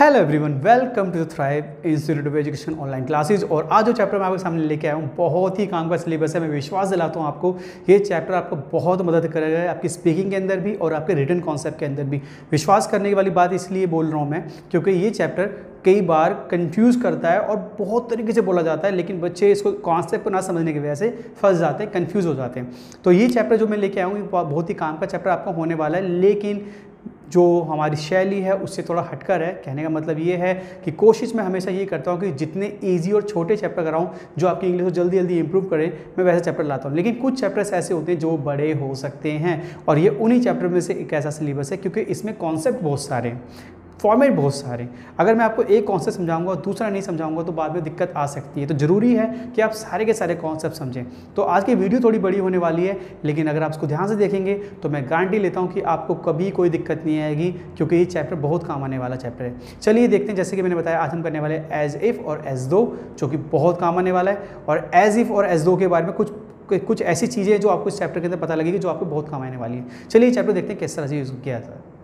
Hello everyone welcome to Thrive institute of education online classes और आज जो chapter मैं आपके सामने लेके आया हूँ, बहुत ही काम का सिलेबस है। मैं विश्वास दिलाता हूँ आपको, ये चैप्टर आपको बहुत मदद करेगा आपकी स्पीकिंग के अंदर भी और आपके रिटर्न कॉन्सेप्ट के अंदर भी। विश्वास करने वाली बात इसलिए बोल रहा हूँ मैं, क्योंकि ये चैप्टर कई बार कंफ्यूज करता है और बहुत तरीके से बोला जाता है, लेकिन बच्चे इसको कॉन्सेप्ट को ना समझने की वजह से फंस जाते हैं कंफ्यूज हो जाते हैं। तो ये चैप्टर जो मैं लेके आया हूँ बहुत ही काम का चैप्टर आपका होने वाला है, लेकिन जो हमारी शैली है, उससे थोड़ा हटकर है। कहने का मतलब ये है कि कोशिश मैं हमेशा ये करता हूँ कि जितने ईजी और छोटे चैप्टर कराऊँ, जो आपकी इंग्लिश को जल्दी जल्दी इंप्रूव करें, मैं वैसे चैप्टर लाता हूँ। लेकिन कुछ चैप्टर्स ऐसे होते हैं जो बड़े हो सकते हैं और ये उन्हीं चैप्टर में से एक ऐसा सिलेबस है, क्योंकि इसमें कॉन्सेप्ट बहुत सारे हैं। फॉर्मेट बहुत सारे। अगर मैं आपको एक कॉन्सेप्ट समझाऊँगा और दूसरा नहीं समझाऊँगा तो बाद में दिक्कत आ सकती है। तो ज़रूरी है कि आप सारे के सारे कॉन्सेप्ट समझें। तो आज की वीडियो थोड़ी बड़ी होने वाली है, लेकिन अगर आप उसको ध्यान से देखेंगे तो मैं गारंटी लेता हूँ कि आपको कभी कोई दिक्कत नहीं आएगी, क्योंकि ये चैप्टर बहुत काम आने वाला चैप्टर है। चलिए देखते हैं, जैसे कि मैंने बताया, आज हम करने वाले एज इफ़ और एज दो जो कि बहुत काम आने वाला है। और एज इफ़ और एज दो के बारे में कुछ कुछ ऐसी चीज़ें जो आपको इस चैप्टर के अंदर पता लगेगी, जो आपको बहुत काम आने वाली है। चलिए चैप्टर देखते हैं, किस तरह से यूज़ किया है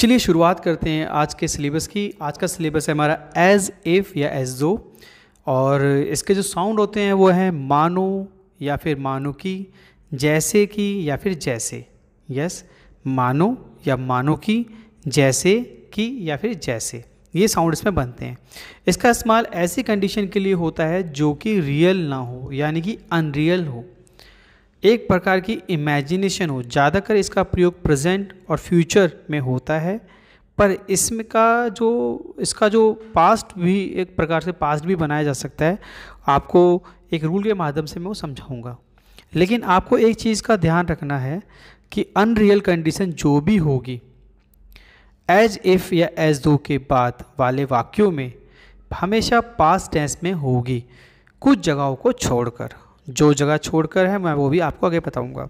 चलिए शुरुआत करते हैं आज के सिलेबस की। आज का सिलेबस है हमारा एज इफ़ या एज दो और इसके जो साउंड होते हैं वो हैं मानो या फिर मानो की, जैसे की या फिर जैसे। यस मानो या मानो की, जैसे की या फिर जैसे। ये साउंड इसमें बनते हैं। इसका इस्तेमाल ऐसी कंडीशन के लिए होता है जो कि रियल ना हो, यानी कि अनरियल हो। एक प्रकार की इमेजिनेशन हो। ज़्यादातर इसका प्रयोग प्रेजेंट और फ्यूचर में होता है। पर इसमें का जो, इसका जो पास्ट भी, एक प्रकार से पास्ट भी बनाया जा सकता है। आपको एक रूल के माध्यम से मैं वो समझाऊँगा। लेकिन आपको एक चीज़ का ध्यान रखना है कि अनरियल कंडीशन जो भी होगी एज इफ़ या एज दो के बाद वाले वाक्यों में हमेशा पास्ट टेंस में होगी। कुछ जगहों को छोड़कर। जो जगह छोड़कर है, मैं वो भी आपको आगे बताऊँगा।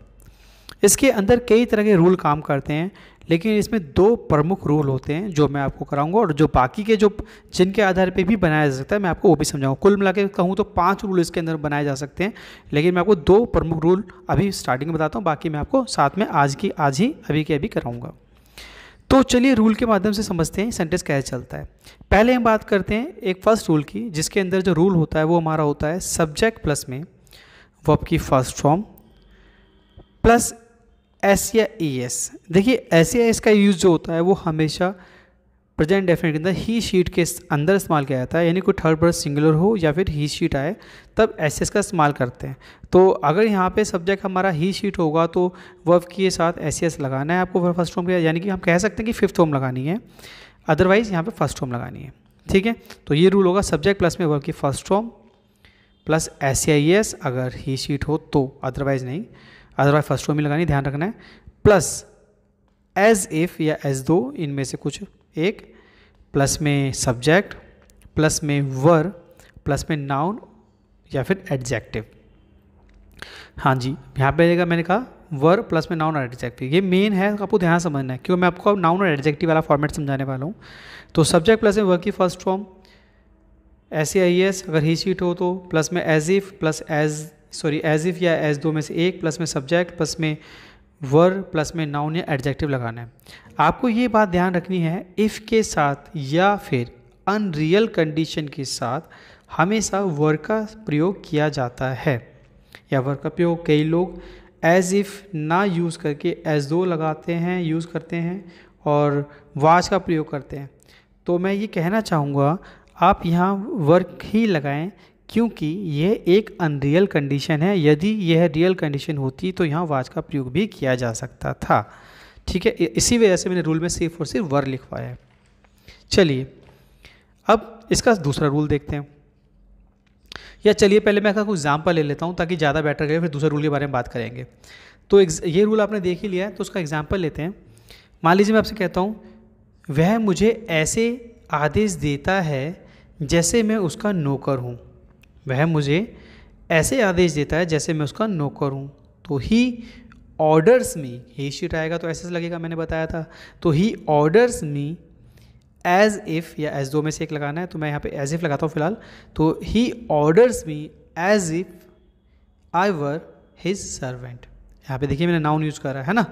इसके अंदर कई तरह के रूल काम करते हैं, लेकिन इसमें दो प्रमुख रूल होते हैं जो मैं आपको कराऊँगा और जो बाकी के जो जिनके आधार पे भी बनाया जा सकता है, मैं आपको वो भी समझाऊँगा। कुल मिला के कहूँ तो पाँच रूल इसके अंदर बनाए जा सकते हैं, लेकिन मैं आपको दो प्रमुख रूल अभी स्टार्टिंग में बताता हूँ, बाकी मैं आपको साथ में आज की, आज ही, अभी के अभी कराऊँगा। तो चलिए रूल के माध्यम से समझते हैं सेंटेंस कैसे चलता है। पहले हम बात करते हैं एक फ़र्स्ट रूल की, जिसके अंदर जो रूल होता है, वो हमारा होता है सब्जेक्ट प्लस में। वर्ब की फ़र्स्ट फॉर्म, प्लस एस या ई एस। देखिए, एस या एस का यूज़ जो होता है, वो हमेशा प्रेजेंट डेफिनेट के अंदर ही शीट के अंदर इस्तेमाल किया जाता है। यानी कोई थर्ड पर्सन सिंगुलर हो या फिर ही शीट आए, तब एस एस का इस्तेमाल करते हैं। तो अगर यहाँ पे सब्जेक्ट हमारा ही शीट होगा तो वर्ब के साथ एस एस लगाना है आपको फ़र्स्ट फॉर्म यानी कि हम कह सकते हैं कि फिफ्थ होम लगानी है। अदरवाइज़ यहाँ पे फ़र्स्ट होम लगानी है। ठीक है? तो ये रूल होगा सब्जेक्ट प्लस में वर्ब की first form plus S I S अगर ही शीट हो तो अदरवाइज़ नहीं। अदरवाइज़ फ़र्स्ट रो में लगानी, ध्यान रखना है। प्लस एज इफ़ या एज दो इनमें से कुछ एक। प्लस में सब्जेक्ट प्लस में वर प्लस में नाउन या फिर एडजेक्टिव हाँ जी, यहाँ पे रहेगा मैंने कहा वर प्लस में नाउन और एडजेक्टिव ये मेन है, आपको ध्यान समझना है क्यों मैं आपको नाउन और एडजेक्टिव वाला फॉर्मेट समझाने वाला हूँ। तो सब्जेक्ट प्लस में वर्क की first form S I S अगर ही सीट हो तो प्लस में as if plus as sorry as if या एज दो में से एक प्लस में सब्जेक्ट प्लस में वर प्लस में नाउन या एडजेक्टिव लगाना है। आपको ये बात ध्यान रखनी है इफ़ के साथ या फिर अनरियल कंडीशन के साथ हमेशा वर का प्रयोग किया जाता है। या वर का प्रयोग कई लोग एज इफ़ ना यूज़ करके एज दो लगाते हैं यूज़ करते हैं और वाच का प्रयोग करते हैं। तो मैं ये कहना चाहूँगा आप यहाँ वर्क ही लगाएँ, क्योंकि यह एक अनरियल कंडीशन है। यदि यह रियल कंडीशन होती तो यहाँ वाच का प्रयोग भी किया जा सकता था। ठीक है? इसी वजह से मैंने रूल में सिर्फ़ और सिर्फ़ वर लिखवाया है। चलिए, अब इसका दूसरा रूल देखते हैं। या चलिए, पहले मैं कुछ एग्ज़ाम्पल ले लेता हूँ, ताकि ज़्यादा बेटर करें फिर दूसरे रूल के बारे में बात करेंगे। तो ये रूल आपने देख ही लिया है तो उसका एग्ज़ाम्पल लेते हैं। मान लीजिए मैं आपसे कहता हूँ, वह मुझे ऐसे आदेश देता है जैसे मैं उसका नौकर हूँ। वह मुझे ऐसे आदेश देता है जैसे मैं उसका नौकर हूँ। तो he orders me he sheet आएगा तो ऐसे लगेगा, मैंने बताया था। तो he orders me as if या एज दो में से एक लगाना है तो मैं यहाँ पे एज इफ़ लगाता हूँ फ़िलहाल। तो he orders me as if I were his servant यहाँ पे देखिए मैंने नाउन यूज़ करा है ना?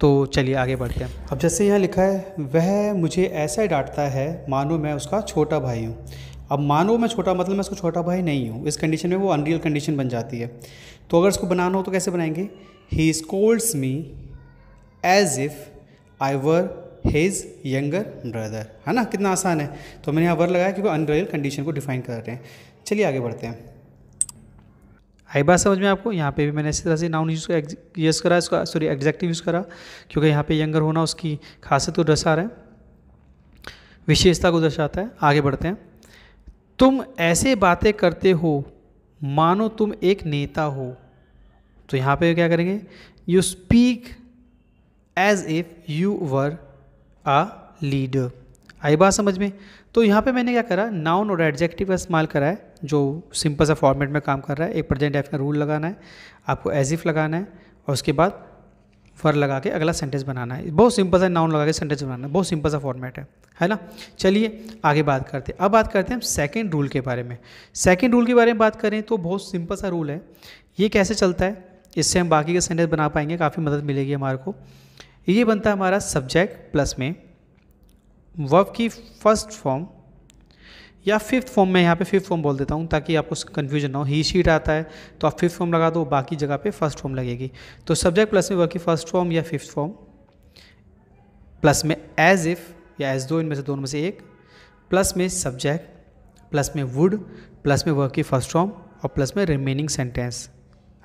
तो चलिए आगे बढ़ते हैं। अब जैसे यहाँ लिखा है, वह मुझे ऐसा डांटता है, मानो मैं उसका छोटा भाई हूँ। अब मानो मैं छोटा मतलब मैं उसका छोटा भाई नहीं हूँ। इस कंडीशन में वो अनरियल कंडीशन बन जाती है। तो अगर इसको बनाना हो तो कैसे बनाएँगे? He scolds me as if I were his younger brother है ना? कितना आसान है। तो मैंने यहाँ वर लगाया क्योंकि अनरियल कंडीशन को डिफाइन कर रहे हैं। चलिए आगे बढ़ते हैं। आई बात समझ में आपको? यहाँ पे भी मैंने इसी तरह से नाउन यूज़ यूज़ करा, इसका सॉरी एग्जैक्टिव यूज़ करा, क्योंकि यहाँ पे यंगर होना उसकी खासियत को दर्शा रहा है। विशेषता को दर्शाता है। आगे बढ़ते हैं। तुम ऐसे बातें करते हो, मानो तुम एक नेता हो। तो यहाँ पे क्या करेंगे? You speak as if you were a leader आई बात समझ में? तो यहाँ पे मैंने क्या करा? नाउन और एडजेक्टिव का इस्तेमाल करा है। जो सिंपल सा फॉर्मेट में काम कर रहा है, एक प्रेजेंट एफ़ का रूल लगाना है, आपको एज इफ़ लगाना है, और उसके बाद फर लगा के अगला सेंटेंस बनाना है। बहुत सिंपल सा नाउन लगा के सेंटेंस बनाना है, बहुत सिंपल सा फॉर्मेट है है ना? चलिए आगे बात करते हैं। अब बात करते हैं हम सेकेंड रूल के बारे में। सेकेंड रूल के बारे में बात करें तो बहुत सिंपल सा रूल है। ये कैसे चलता है? इससे हम बाकी के सेंटेंस बना पाएँगे, काफ़ी मदद मिलेगी हमारे को। ये बनता है हमारा सब्जेक्ट प्लस में। वर्ब की फ़र्स्ट फॉर्म या फिफ्थ फॉर्म में यहाँ पे फिफ्थ फॉर्म बोल देता हूँ ताकि आपको कन्फ्यूज़न ना हो। ही शीट आता है तो आप फिफ्थ फॉर्म लगा दो, बाकी जगह पे फ़र्स्ट फॉर्म लगेगी। तो सब्जेक्ट प्लस में वर्क फ़र्स्ट फॉर्म या फिफ्थ फॉर्म प्लस में एज इफ़ या एज दो, इनमें से दोनों में से एक। प्लस में सब्जेक्ट प्लस में वुड प्लस में वर्क की फ़र्स्ट फॉर्म और प्लस में रिमेनिंग सेंटेंस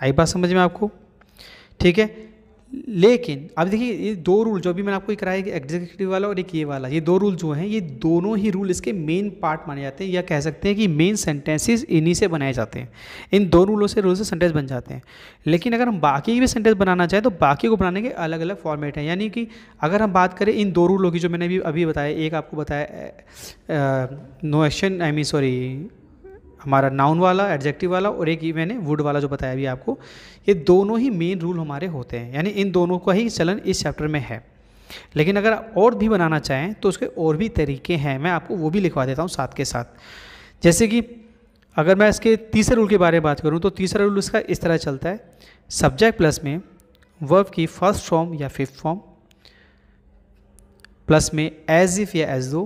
आई बात समझ में आपको? ठीक है? लेकिन, अब देखिए, ये दो रूल जो भी मैंने आपको कराया कि एग्जीक्यूटिव वाला और एक ये वाला, ये दो रूल जो हैं, ये दोनों ही रूल इसके मेन पार्ट माने जाते हैं या कह सकते हैं कि मेन सेंटेंसेस इन्हीं से बनाए जाते हैं। इन दो रूलों से रूल से सेंटेंस बन जाते हैं। लेकिन अगर हम बाकी भी सेंटेंस बनाना चाहें तो बाकी को बनाने के अलग अलग फॉर्मेट हैं। यानी कि अगर हम बात करें इन दो रूलों की जो मैंने अभी अभी बताया, एक आपको बताया no action I mean sorry हमारा नाउन वाला एडजेक्टिव वाला और एक ही मैंने वुड वाला जो बताया अभी आपको, ये दोनों ही मेन रूल हमारे होते हैं। यानी इन दोनों का ही चलन इस चैप्टर में है। लेकिन अगर और भी बनाना चाहें तो उसके और भी तरीके हैं। मैं आपको वो भी लिखवा देता हूँ साथ के साथ। जैसे कि अगर मैं इसके तीसरे रूल के बारे में बात करूँ तो तीसरा रूल इसका इस तरह चलता है। सब्जेक्ट प्लस में वर्ब की फ़र्स्ट फॉर्म या फिफ्थ फॉर्म प्लस में एज इफ़ या as though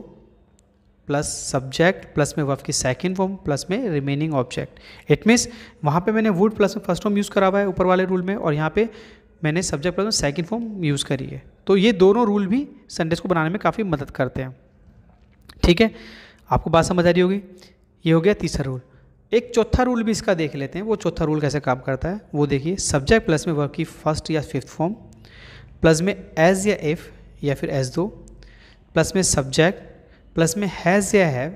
plus subject, plus में वर्ब की सेकेंड फॉर्म प्लस में रिमेनिंग ऑब्जेक्ट इट मीन्स वहाँ पे मैंने वुड प्लस में फ़र्स्ट फॉर्म यूज़ करा हुआ है ऊपर वाले रूल में और यहाँ पे मैंने सब्जेक्ट प्लस में सेकेंड फॉर्म यूज़ करी है। तो ये दोनों रूल भी सेंटेंस को बनाने में काफ़ी मदद करते हैं। ठीक है? आपको बात समझ आ रही होगी? ये हो गया तीसरा रूल एक चौथा रूल भी इसका देख लेते हैं। वो चौथा रूल कैसे काम करता है? वो देखिए सब्जेक्ट प्लस में वर्ब की फ़र्स्ट या फिफ्थ फॉर्म प्लस में एज या एफ़ या फिर एज दो प्लस में सब्जेक्ट प्लस में हैज़ या हैव,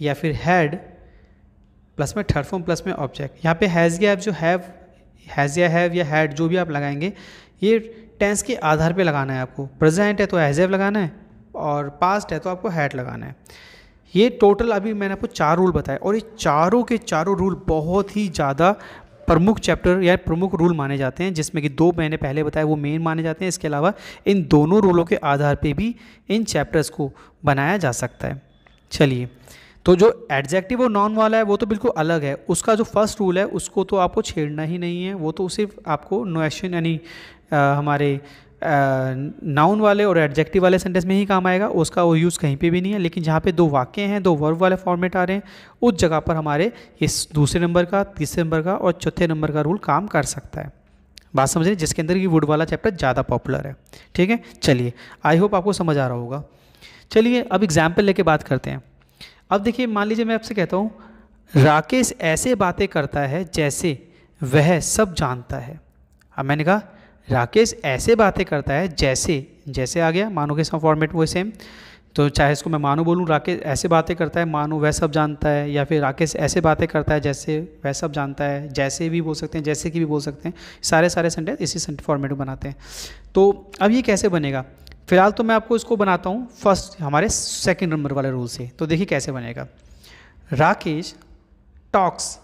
या फिर हैड, प्लस में थर्ड फॉर्म प्लस में ऑब्जेक्ट यहाँ पे हैज़ या जो हैव, हैज़ या हैव या हैड जो भी आप लगाएँगे, ये टेंस के आधार पे लगाना है आपको। प्रेजेंट है तो हैज़ हैव लगाना है और पास्ट है तो आपको हैड लगाना है। ये टोटल अभी मैंने आपको चार रूल बताए और ये चारों के चारों रूल बहुत ही ज़्यादा प्रमुख चैप्टर या प्रमुख रूल माने जाते हैं, जिसमें कि दो मैंने पहले बताया, वो मेन माने जाते हैं। इसके अलावा इन दोनों रूलों के आधार पर भी इन चैप्टर्स को बनाया जा सकता है। चलिए तो जो एडजेक्टिव और नॉन वाला है, वो तो बिल्कुल अलग है। उसका जो फ़र्स्ट रूल है, उसको तो आपको छेड़ना ही नहीं है। वो तो सिर्फ़ आपको नोएशन यानी हमारे नाउन वाले और एडजेक्टिव वाले सेंटेंस में ही काम आएगा, उसका वो यूज़ कहीं पे भी नहीं है, लेकिन जहाँ पे दो वाक्य हैं, दो वर्ब वाले फॉर्मेट आ रहे हैं, उस जगह पर हमारे इस दूसरे नंबर का, तीसरे नंबर का और चौथे नंबर का रूल काम कर सकता है। बात समझ, जिसके अंदर ये वुड वाला चैप्टर ज़्यादा पॉपुलर है। ठीक है? चलिए आई होप आपको समझ आ रहा होगा। चलिए, अब एग्ज़ाम्पल लेके बात करते हैं। अब देखिए, मान लीजिए मैं आपसे कहता हूँ, राकेश ऐसे बातें करता है जैसे वह सब जानता है। अब मैंने कहा राकेश ऐसे बातें करता है जैसे जैसे आ गया, मानो के साथ फॉर्मेट वो सेम तो चाहे इसको मैं मानो बोलूँ, राकेश ऐसे बातें करता है, मानो वह सब जानता है, या फिर राकेश ऐसे बातें करता है जैसे वह सब जानता है, जैसे भी बोल सकते हैं, जैसे कि भी बोल सकते हैं। सारे सारे सेंटेंस इसी फॉर्मेट में बनाते हैं। तो अब ये कैसे बनेगा? फ़िलहाल तो मैं आपको इसको बनाता हूँ फ़र्स्ट हमारे सेकेंड नंबर वाले रूल से। तो देखिए कैसे बनेगा। Rakesh talks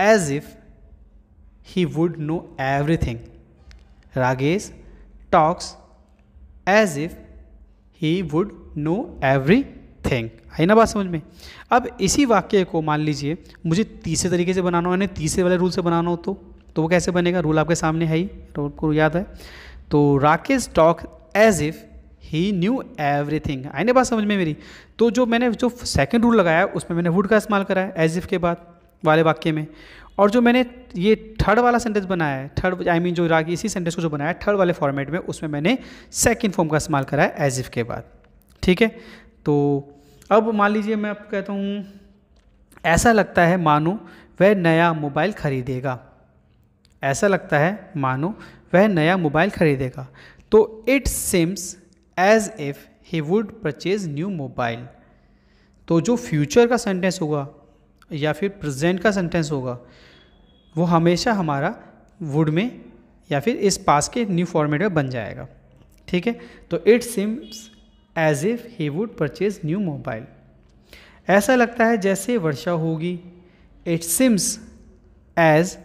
as if he would know everything talks as if he would know everything है ना बात समझ में? अब इसी वाक्य को मान लीजिए, मुझे तीसरे तरीके से बनाना हो, यानी तीसरे वाले रूल से बनाना हो तो तो वो कैसे बनेगा? रूल आपके सामने है ही रूल को याद है। तो Rakesh talk as if he knew everything आई नहीं बात समझ में मेरी? तो जो मैंने, जो सेकेंड रूल लगाया, उसमें मैंने वुड का इस्तेमाल करा है एज इफ़ के बाद वाले वाक्य में। और जो मैंने ये थर्ड वाला सेंटेंस बनाया है थर्ड आई मीन जो रागी, इसी सेंटेंस को जो बनाया है थर्ड वाले फॉर्मेट में, उसमें मैंने सेकेंड फॉर्म का इस्तेमाल करा है एज इफ़ के बाद। ठीक है? तो अब मान लीजिए मैं आपको कहता हूँ, ऐसा लगता है मानो वह नया मोबाइल खरीदेगा। ऐसा लगता है मानो वह नया मोबाइल खरीदेगा। तो it seems as if he would purchase new mobile तो जो फ्यूचर का सेंटेंस होगा या फिर प्रेजेंट का सेंटेंस होगा, वो हमेशा हमारा वुड में या फिर इस पास के न्यू फॉर्मेट में बन जाएगा। ठीक है? तो it seems as if he would purchase new mobile ऐसा लगता है जैसे वर्षा होगी। It seems as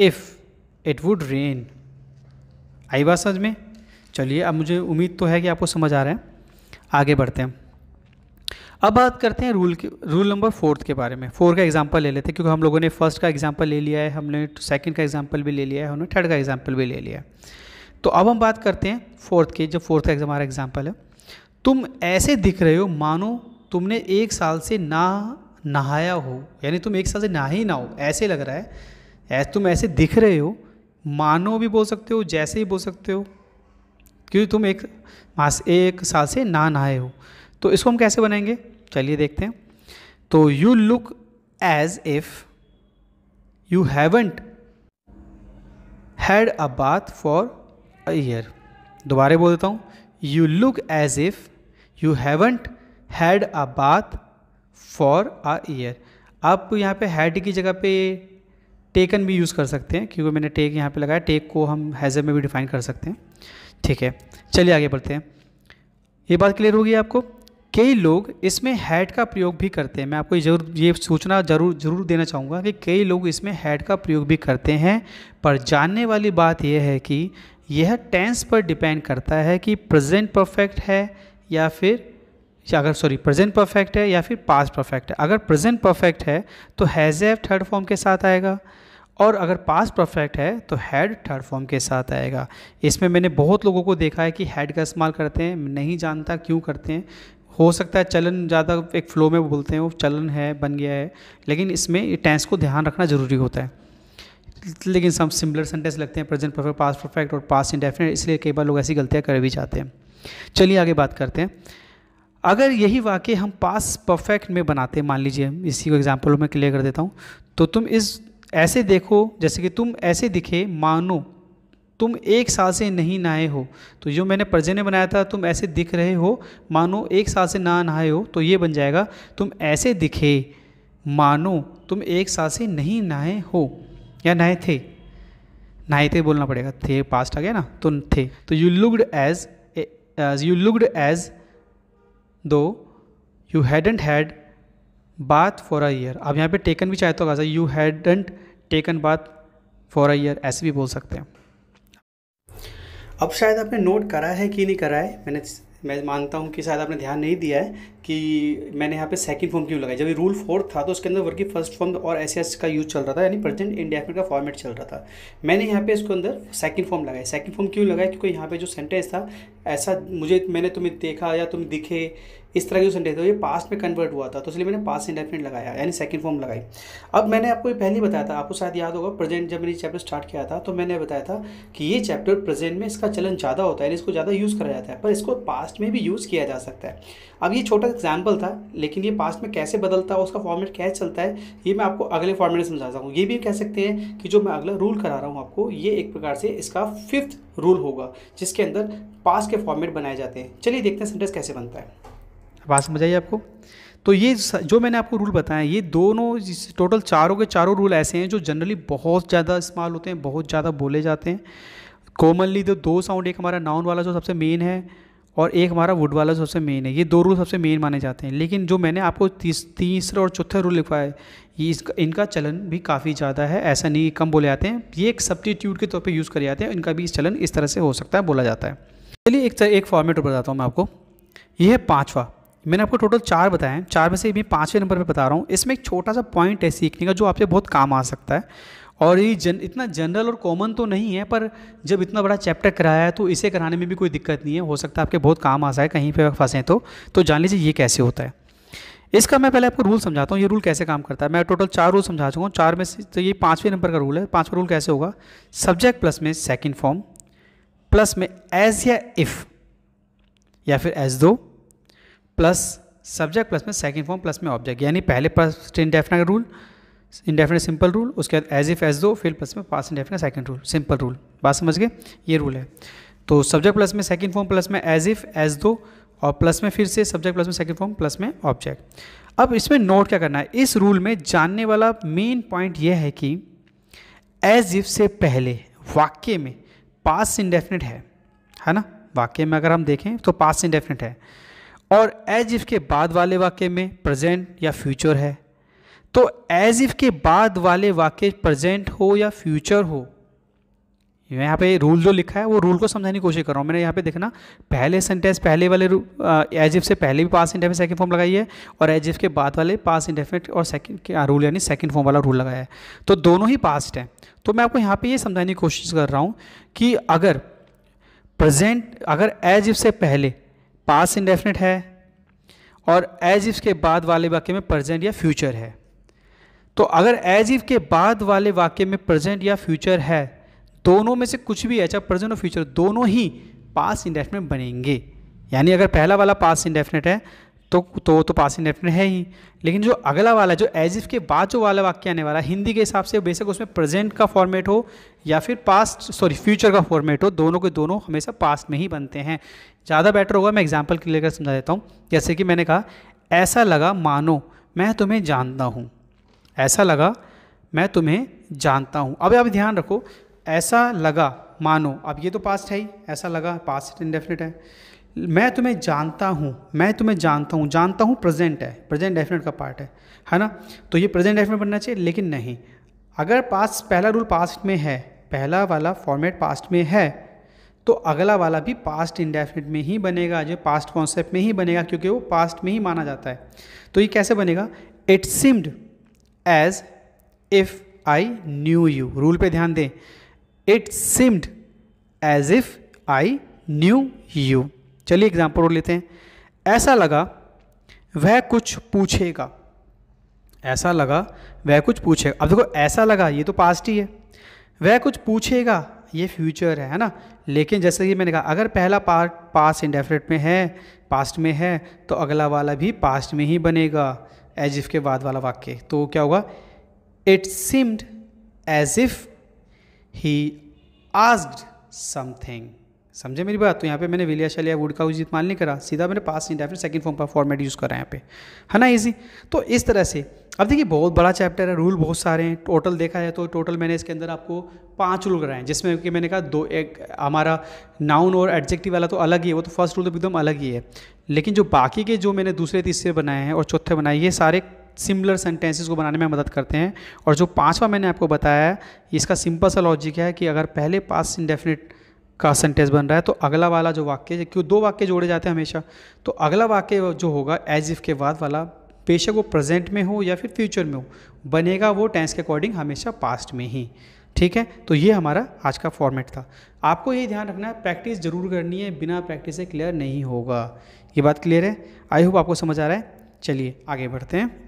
if it would rain आई बात समझ में? चलिए, अब मुझे उम्मीद तो है कि आपको समझ आ रहा है। आगे बढ़ते हैं। अब बात करते हैं रूल के रूल नंबर फोर्थ के बारे में। फोर का एग्जांपल ले लेते हैं, क्योंकि हम लोगों ने फ़र्स्ट का एग्जांपल ले लिया है, हमने सेकंड का एग्जांपल भी ले लिया है, हमने थर्ड का एग्जांपल भी ले लिया है। तो अब हम बात करते हैं फोर्थ के जो फोर्थ का हमारा एग्ज़ाम्पल है। तुम ऐसे दिख रहे हो, मानो तुमने एक साल से ना नहाया हो, यानी तुम एक साल से नहा ही ना हो ऐसे लग रहा है। ऐसे तुम ऐसे दिख रहे हो, मानो भी बोल सकते हो, जैसे ही बोल सकते हो, क्योंकि तुम एक मास एक साल से ना नहाए हो। तो इसको हम कैसे बनाएँगे? चलिए देखते हैं। तो you look as if you haven't had a bath for a year दोबारा बोल देता हूँ। You look as if you haven't had a bath for a year आप यहाँ पे हैड की जगह पे टेकन भी यूज़ कर सकते हैं, क्योंकि मैंने टेक यहाँ पे लगाया। टेक को हम हैज़र में भी डिफाइन कर सकते हैं। ठीक है, चलिए आगे बढ़ते हैं। ये बात क्लियर होगी आपको? कई लोग इसमें हैड का प्रयोग भी करते हैं। मैं आपको ज़रूर, ये सूचना ज़रूर ज़रूर देना चाहूँगा कि कई लोग इसमें हैड का प्रयोग भी करते हैं। पर जानने वाली बात यह है कि यह टेंस पर डिपेंड करता है कि प्रेजेंट परफेक्ट है या फिर अगर सॉरी प्रेजेंट परफेक्ट है या फिर पास्ट परफेक्ट है। अगर प्रेजेंट परफेक्ट है तो हैज़ एव थर्ड फॉर्म के साथ आएगा। और अगर पास्ट परफेक्ट है तो हैड थर्ड फॉर्म के साथ आएगा। इसमें मैंने बहुत लोगों को देखा है कि हैड का इस्तेमाल करते हैं। नहीं जानता क्यों करते हैं। हो सकता है चलन ज़्यादा एक फ़्लो में बोलते हैं, वो चलन है, बन गया है, लेकिन इसमें टेंस को ध्यान रखना ज़रूरी होता है। लेकिन सब सिमिलर सेंटेंस लगते हैं प्रेजेंट परफेक्ट पास परफेक्ट और पास इंडेफिनेट इसलिए कई बार लोग ऐसी गलतियाँ कर भी जाते हैं। चलिए आगे बात करते हैं। अगर यही वाक्य हम पास परफेक्ट में बनाते मान लीजिए, इसी को एग्ज़ाम्पल में क्लियर कर देता हूँ तो तुम इस, ऐसे देखो, जैसे कि तुम ऐसे दिखे, मानो तुम एक साल से नहीं नहाए हो। तो जो मैंने प्रजे ने बनाया था, तुम ऐसे दिख रहे हो, मानो एक साल से ना नहाए हो तो ये बन जाएगा, तुम ऐसे दिखे, मानो तुम एक साल से नहीं नहाए हो, या नहाए थे। नहाए थे बोलना पड़ेगा, थे पास्ट आ गया ना तो थे। तो you looked as you looked as though you hadn't had bath for a year अब यहाँ पे टेकन भी चाहे तो you hadn't taken bath for a year ऐसे भी बोल सकते हैं। अब शायद आपने नोट करा है कि नहीं करा है? मैंने मैं मानता हूँ कि शायद आपने ध्यान नहीं दिया है कि मैंने यहाँ पे सेकंड फॉर्म क्यों लगाई जब रूल फोर्थ था तो उसके अंदर वर्ग की फ़र्स्ट फॉर्म और एस का यूज़ चल रहा था, यानी प्रेजेंट इंडिया का फॉर्मेट चल रहा था। मैंने यहाँ पे इसके अंदर सेकंड फॉर्म लगाया। सेकंड फॉर्म क्यों लगाया? क्योंकि यहाँ पे जो सेंटेंस था, ऐसा मुझे, मैंने तुम्हें देखा या तुम दिखे इस तरह की सेंटेंस था ये पास्ट में कन्वर्ट हुआ था तो इसलिए मैंने पास्ट इंडेफिनेट लगाया, यानी सेकंड फॉर्म लगाई। अब मैंने आपको ये पहले बताया था, आपको शायद याद होगा प्रेजेंट जब मैंने चैप्टर स्टार्ट किया था तो मैंने बताया था कि ये चैप्टर प्रेजेंट में इसका चलन ज़्यादा होता है इसको ज़्यादा यूज़ करा जाता है, पर इसको पास्ट में भी यूज़ किया जा सकता है। अब ये छोटा एग्ज़ाम्पल था, लेकिन ये पास्ट में कैसे बदलता है, उसका फॉर्मेट कैसे चलता है, ये मैं आपको अगले फॉर्मेट में समझा सकूँ ये भी कह सकते हैं कि जो मैं अगला रूल करा रहा हूँ आपको, ये एक प्रकार से इसका फिफ्थ रूल होगा, जिसके अंदर पास्ट के फॉर्मेट बनाए जाते हैं। चलिए देखते हैं सेंटेंस कैसे बनता है। बात समझ आई आपको? तो ये जो मैंने आपको रूल बताया, ये दोनों टोटल चारों के चारों रूल ऐसे हैं जो जनरली बहुत ज़्यादा इस्तेमाल होते हैं, बहुत ज़्यादा बोले जाते हैं। कॉमनली तो दो साउंड एक हमारा नाउन वाला जो सबसे मेन है और एक हमारा वुड वाला जो सबसे मेन है। ये दो रूल सबसे मेन माने जाते हैं। लेकिन जो मैंने आपको तीस, तीसरा और चौथा रूल लिखवाया है, ये इसका, इनका चलन भी काफ़ी ज़्यादा है। ऐसा नहीं कम बोले जाते हैं। ये एक सब्टीट्यूट के तौर पर यूज़ करे जाते हैं। इनका भी इस चलन इस तरह से हो सकता है, बोला जाता है। चलिए एक एक फॉर्मेट बताता हूँ मैं आपको। ये है पाँचवा। मैंने आपको टोटल चार बताए हैं। चार में से भी पाँचवें नंबर पर बता रहा हूँ। इसमें एक छोटा सा पॉइंट है सीखने का, जो आपसे बहुत काम आ सकता है। और ये जन इतना जनरल और कॉमन तो नहीं है, पर जब इतना बड़ा चैप्टर कराया है तो इसे कराने में भी कोई दिक्कत नहीं है। हो सकता है आपके बहुत काम आ जाए, कहीं पर फंसे तो। तो जान लीजिए ये कैसे होता है। इसका मैं पहले आपको रूल समझाता हूँ, ये रूल कैसे काम करता है। मैं टोटल चार रूल समझा चुका हूँ। चार में से तो ये पाँचवें नंबर का रूल है। पाँचवा रूल कैसे होगा? सब्जेक्ट प्लस में सेकेंड फॉर्म प्लस में एज या इफ़ या फिर as though plus, subject plus में सेकेंड फॉर्म प्लस में ऑब्जेक्ट यानी पहले first indefinite rule indefinite simple rule उसके बाद एज इफ़ एज दो फिर प्लस में past indefinite second rule simple rule बात समझ गए? ये रूल है। तो सब्जेक्ट प्लस में सेकंड फॉर्म प्लस में एज इफ़ एज दो और प्लस में फिर से सब्जेक्ट प्लस में सेकंड फॉर्म प्लस में ऑब्जेक्ट अब इसमें नोट क्या करना है? इस रूल में जानने वाला मेन पॉइंट यह है कि एज इफ़ से पहले वाक्य में पास इंडेफिनेट है। है ना? वाक्य में अगर हम देखें तो पास इंडेफिनेट है। और एज इफ़ के बाद वाले वाक्य में प्रेजेंट या फ्यूचर है। तो एज इफ़ के बाद वाले वाक्य प्रेजेंट हो या फ्यूचर हो यहाँ पे रूल जो लिखा है, वो रूल को समझाने की कोशिश कर रहा हूँ। मैंने यहाँ पे देखना, पहले सेंटेंस पहले वाले एज इफ़ से पहले भी पास इंडेफिनेट सेकंड फॉर्म लगाई है और एज इफ़ के बाद वाले पास इंडेफिनेट और सेकंड रूल यानी सेकंड फॉर्म वाला रूल लगाया है। तो दोनों ही पास्ट हैं। तो मैं आपको यहाँ पे ये समझाने की कोशिश कर रहा हूँ कि अगर प्रेजेंट अगर एज इफ़ से पहले पास इंडेफिनेट है और एज इफ़ के बाद वाले वाक्य में प्रेजेंट या फ्यूचर है। तो अगर एज इफ़ के बाद वाले वाक्य में प्रेजेंट या फ्यूचर है, दोनों में से कुछ भी है, चाहे प्रेजेंट और फ्यूचर दोनों ही पास इंडेफिनेट बनेंगे। यानी अगर पहला वाला पास इंडेफिनेट है तो तो तो पास इंडेफिनेट है ही। लेकिन जो अगला वाला, जो एज इफ़ के बाद जो वाला वाक्य आने वाला, हिंदी के हिसाब से बेशक उसमें प्रेजेंट का फॉर्मेट हो या फिर पास्ट सॉरी फ्यूचर का फॉर्मेट हो, दोनों के दोनों हमेशा पास्ट में ही बनते हैं। ज़्यादा बेटर होगा, मैं एग्ज़ाम्पल क्लियर कर समझा देता हूँ। जैसे कि मैंने कहा, ऐसा लगा मानो, मैं तुम्हें जानता हूँ। ऐसा लगा, मैं तुम्हें जानता हूँ। अब आप ध्यान रखो, ऐसा लगा मानो, अब ये तो पास्ट है ही, ऐसा लगा पास्ट इंडेफिनिट है। मैं तुम्हें जानता हूँ, मैं तुम्हें जानता हूँ जानता हूँ प्रेजेंट है प्रेजेंट डेफिनेट का पार्ट है है ना? तो ये प्रेजेंट डेफिनेट बनना चाहिए, लेकिन नहीं। अगर पास पहला रूल पास्ट में है, पहला वाला फॉर्मेट पास्ट में है तो अगला वाला भी पास्ट इंडेफिनिट में ही बनेगा, जो पास्ट कॉन्सेप्ट में ही बनेगा, क्योंकि वो पास्ट में ही माना जाता है। तो ये कैसे बनेगा? It seemed as if I knew you rule पे ध्यान दें। It seemed as if I knew you चलिए एग्ज़ाम्पल और लेते हैं। ऐसा लगा, वह कुछ पूछेगा। ऐसा लगा, वह कुछ पूछेगा। अब देखो, ऐसा लगा, ये तो पास्ट ही है। वह कुछ पूछेगा, ये फ्यूचर है है ना? लेकिन जैसे कि मैंने कहा, अगर पहला पार्ट पास्ट इंडेफिनेट में है पास्ट में है तो अगला वाला भी पास्ट में ही बनेगा एज इफ़ के बाद वाला वाक्य। तो क्या होगा? It seemed as if he asked something समझे मेरी बात? तो यहाँ पे मैंने विलिया शलिया वुड का उचित मान नहीं करा। सीधा मैंने पास इंडेफिनेट सेकंड फॉर्म का फॉर्मेट यूज़ करा यहाँ पे। है ना इजी तो इस तरह से, अब देखिए बहुत बड़ा चैप्टर है रूल बहुत सारे हैं। टोटल देखा जाए तो टोटल मैंने इसके अंदर आपको पाँच रूल कराए जिसमें कि मैंने कहा दो, एक हमारा नाउन और एडजेक्टिव वाला तो अलग ही है, वो तो फ़र्स्ट रूल तो एकदम अलग ही है। लेकिन जो बाकी के जो मैंने दूसरे, तीसरे बनाए हैं और चौथे बनाए ये सारे सिमिलर सेंटेंसेस को बनाने में मदद करते हैं। और जो पांचवा मैंने आपको बताया है इसका सिंपल सा लॉजिक है कि अगर पहले पास इंडेफिनिट का सेंटेंस बन रहा है तो अगला वाला जो वाक्य क्यों दो वाक्य जोड़े जाते हैं हमेशा तो अगला वाक्य जो होगा एज इफ़ के बाद वाला, बेशक वो प्रेजेंट में हो या फिर फ्यूचर में हो, बनेगा वो टेंस के अकॉर्डिंग हमेशा पास्ट में ही, ठीक है? तो ये हमारा आज का फॉर्मेट था। आपको ये ध्यान रखना है प्रैक्टिस ज़रूर करनी है, बिना प्रैक्टिस से क्लियर नहीं होगा। ये बात क्लियर है? आई होप आपको समझ आ रहा है। चलिए, आगे बढ़ते हैं।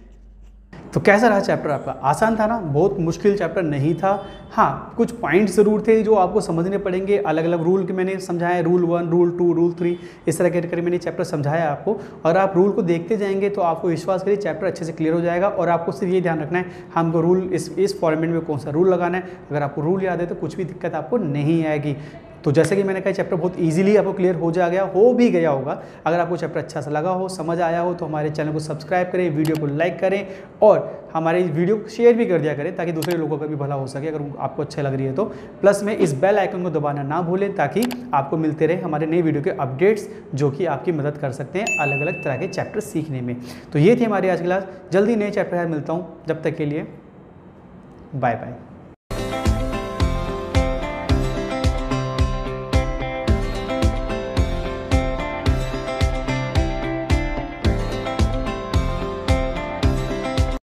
तो कैसा रहा चैप्टर आपका? आसान था ना? बहुत मुश्किल चैप्टर नहीं था। हाँ कुछ पॉइंट्स ज़रूर थे जो आपको समझने पड़ेंगे। अलग अलग रूल के मैंने समझाया rule one rule two rule three इस तरह के मैंने चैप्टर समझाया आपको। और आप रूल को देखते जाएँगे तो आपको विश्वास करिए चैप्टर अच्छे से क्लियर हो जाएगा। और आपको सिर्फ़ ये ध्यान रखना है, हमको रूल इस इस फॉर्मेट में कौन सा रूल लगाना है। अगर आपको रूल याद है तो कुछ भी दिक्कत आपको नहीं आएगी। तो जैसे कि मैंने कहा चैप्टर बहुत इजीली आपको क्लियर हो जा गया, हो भी गया होगा। अगर आपको चैप्टर अच्छा सा लगा हो, समझ आया हो तो हमारे चैनल को सब्सक्राइब करें वीडियो को लाइक करें और हमारे वीडियो को शेयर भी कर दिया करें ताकि दूसरे लोगों का भी भला हो सके। अगर आपको अच्छा लग रही है तो प्लस में इस बेल आइकन को दबाना ना भूलें ताकि आपको मिलते रहे हमारे नए वीडियो के अपडेट्स जो कि आपकी मदद कर सकते हैं अलग अलग तरह के चैप्टर सीखने में। तो ये थी हमारी आज क्लास जल्दी नए चैप्टर मिलता हूँ। जब तक के लिए बाय बाय